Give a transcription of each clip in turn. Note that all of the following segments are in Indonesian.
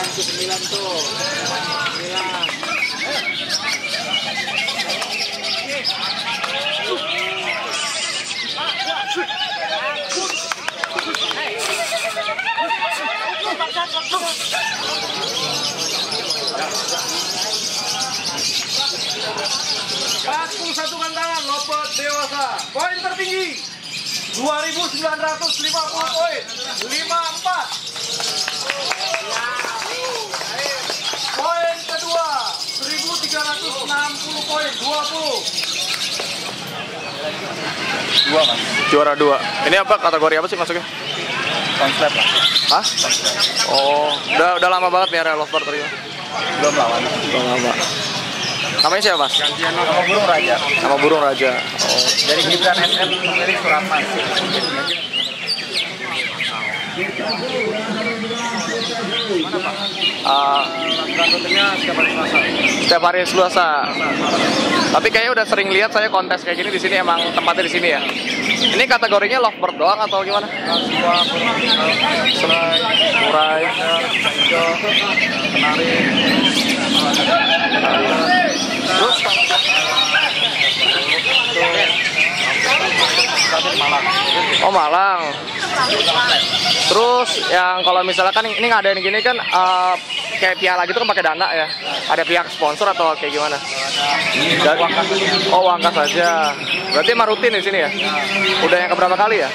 itu sembilan tuh. Sembilan. Empat puluh satu kantangan lopet dewasa. Poin tertinggi 2.950 poin. 1.360 poin. 20. Dua mas. Juara dua. Ini apa kategori apa sih masuknya? Konslet lah. Hah? Oh, udah udah lama banget nih area lovebird tadi. Belum lawan. Udah lama. Namanya siapa mas? Nama burung raja. Nama burung raja. Oh, Dari Gibran SM dari Suraman. Rambutnya setiap hari Selasa. setiap hari Selasa. Tapi kayaknya udah sering lihat saya kontes kayak gini di sini emang tempatnya di sini ya. Ini kategorinya lovebird doang atau gimana? Murai. kenari. Terus. Oh Malang. Terus yang kalau misalkan ini ngadain gini kan eh, kayak piala gitu kan pakai dana ya. Ada pihak sponsor atau kayak gimana? Dan, oh angkat saja. Berarti emang rutin di sini ya? Udah yang keberapa kali ya?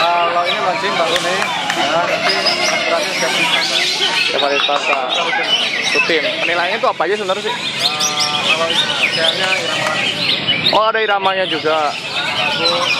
Kalau ini launching baru nih. Ya, setiap hari Selasa. Rutin. Penilaiannya itu apa aja sebenarnya sih? Nah, kalau irama Oh ada iramanya juga. lagu,